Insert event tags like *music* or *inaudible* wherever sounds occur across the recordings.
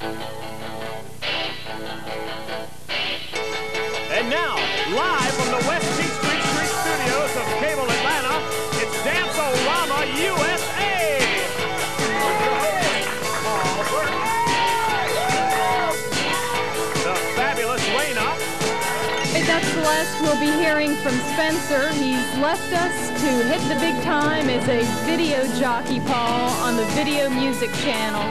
And now, live from the West Peachtree Street studios of Cable Atlanta, it's Dance-O-Rama USA! The fabulous Raina, that's the last we'll be hearing from Spencer. He's left us to hit the big time as a video jockey, Paul, on the Video Music Channel.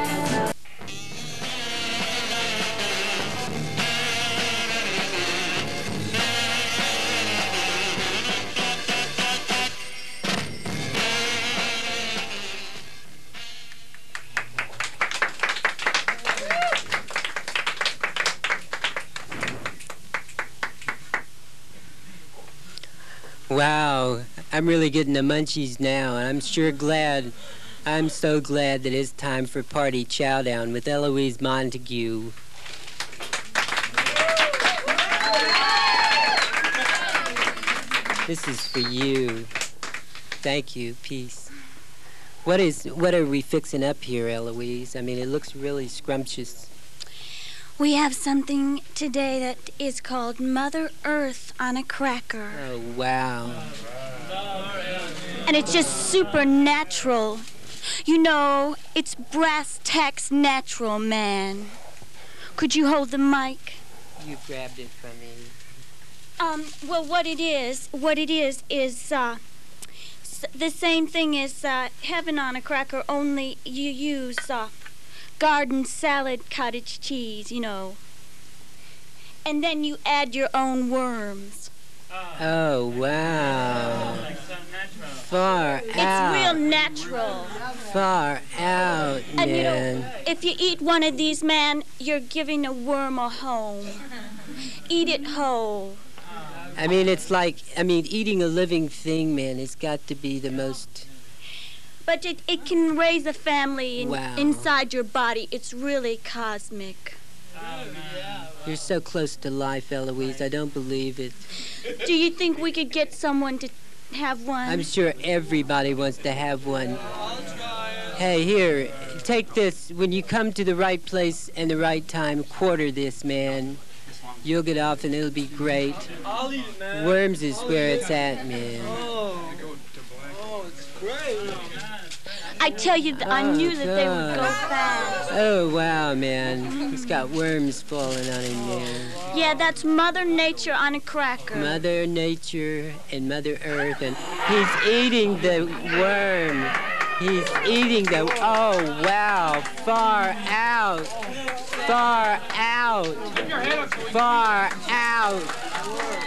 Wow, I'm really getting the munchies now, and I'm sure glad, I'm so glad that it's time for Party Chowdown with Eloise Montague. This is for you. Thank you. Peace. What is what are we fixing up here, Eloise? I mean, it looks really scrumptious. We have something today that is called Mother Earth on a cracker. Oh wow. And it's just supernatural. You know, it's brass tacks natural, man. Could you hold the mic? You grabbed it from me. Um, well, what it is, what it is, is, uh, the same thing as, uh, heaven on a cracker, only you use, uh, garden salad cottage cheese, you know. And then you add your own worms. Oh wow. Far It's out. It's real natural. Far out, And you man. know, if you eat one of these, man, you're giving a worm a home. Eat it whole. I mean, it's like, I mean, eating a living thing, man, it's got to be the most. But it, it can raise a family in, Wow. inside your body. It's really cosmic. You're so close to life, Eloise. I don't believe it. Do you think we could get someone to have one? I'm sure everybody wants to have one. Hey, here, take this. When you come to the right place and the right time, quarter this, man. You'll get off and it'll be great. I'll eat it, man. Worms is where it's at, man. Oh, oh it's great. I tell you, th- I Oh, knew that they would go fast. Oh, wow, man. He's got worms falling on him, man. Yeah, that's Mother Nature on a cracker. Mother Nature and Mother Earth, and he's eating the worm. He's eating the. Oh wow! Far out, far out, far out.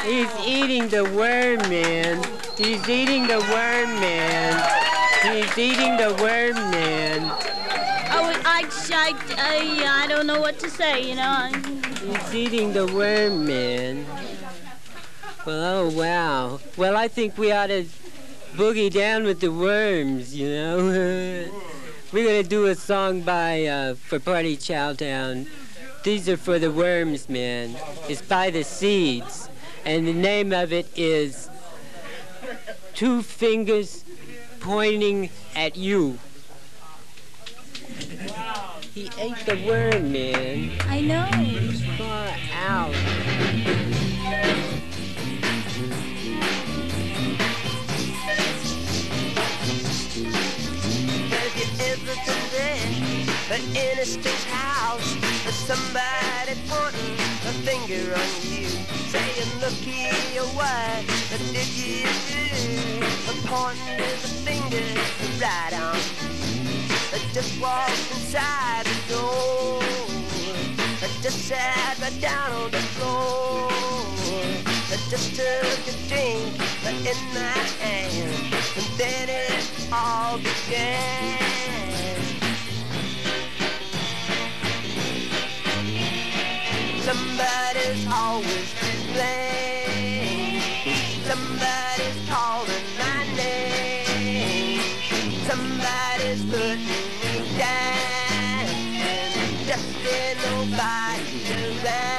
He's eating the worm, man. He's eating the worm, man. He's eating the worm, man. Oh, I, I, I, I don't know what to say, you know. He's eating the worm, man. Well, oh wow. Well, I think we ought to boogie down with the worms, you know. *laughs* We're gonna do a song by uh, for Party Chowdown. These are for the worms, man. It's by the Seeds, and the name of it is Two Fingers Pointing at You. He ate the worm, man. I know. He's far out. Have you ever been there? In a strange house, with somebody pointing a finger on you, saying, "Look here, what did you do?" And pointing the finger right on. I just walked inside the door. I just sat right down on the floor. I just took a drink in my hand, and then it all began. Somebody's always Ain't nobody around.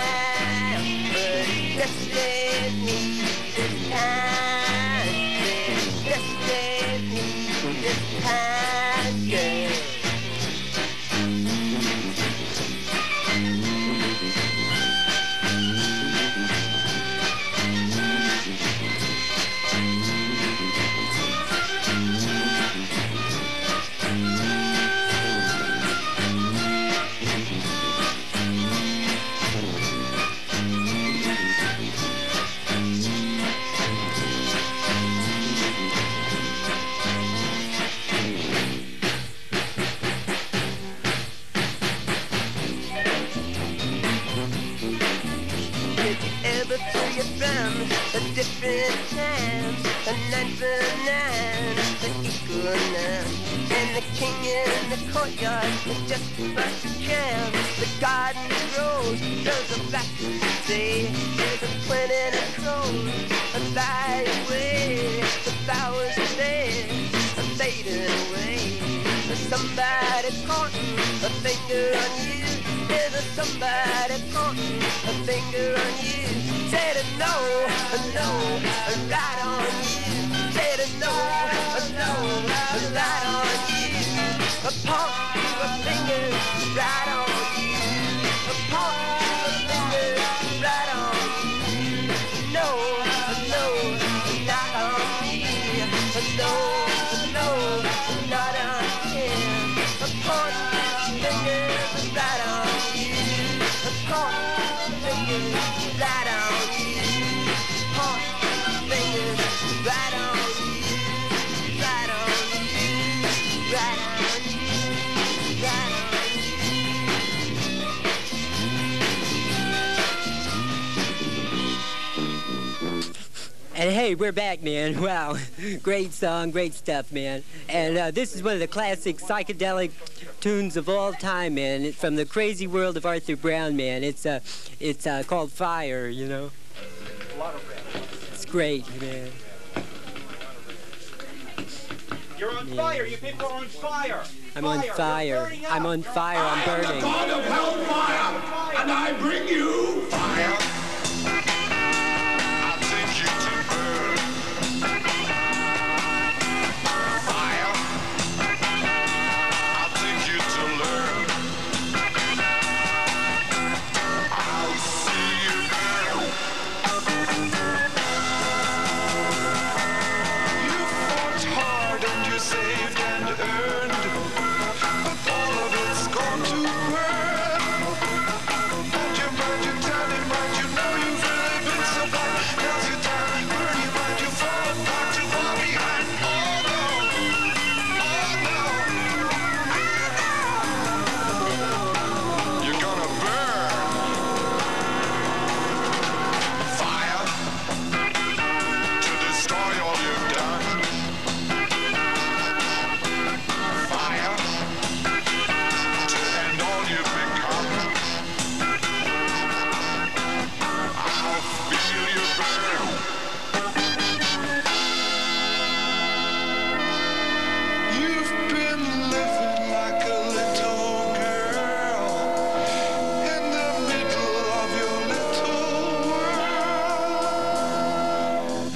At different times. A nine for nine, the equal nine. And the king in the courtyard is just about to jam. The garden grows, there's a back to say. There's a plenty of crows, and fly away. The flowers are fade, and fading away. There's somebody pointing a finger on you. There's a somebody pointing a finger on you. No, no, right on And hey, we're back, man. *laughs* Wow. Great song, great stuff, man. And uh, this is one of the classic psychedelic tunes of all time, man. It's from the crazy world of Arthur Brown, man. It's uh, it's uh, called Fire, you know. It's great, man. You're on fire. You people are on fire. I'm on fire. I'm on fire. I'm burning. God of hellfire, and I bring you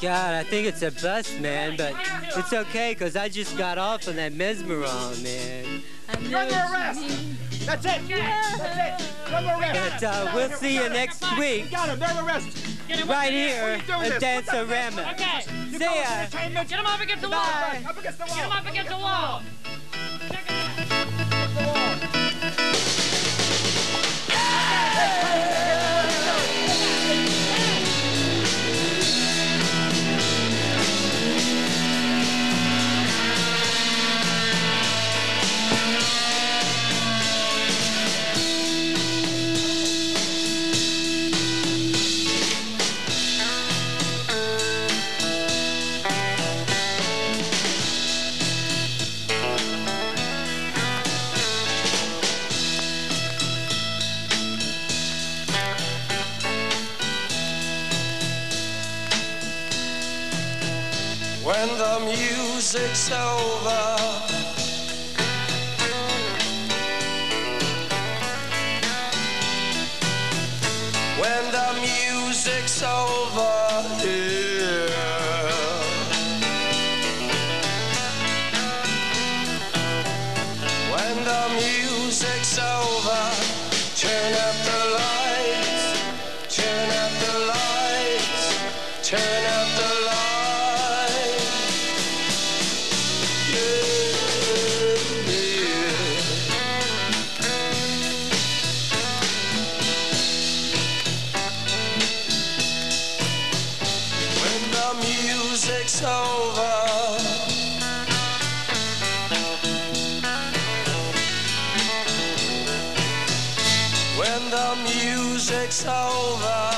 God, I think it's a bus, man, but it's okay, because I just got off on that mesmeron, man. You're under arrest. That's it. That's it. You're under arrest. But uh, we'll see you next week, Got him. They're under arrest. right here What are you doing at this? What the Dance-O-Rama. Okay. See ya. Get him up against the wall. Bye. Up against the wall. Get him up against the wall. When the music's over music's over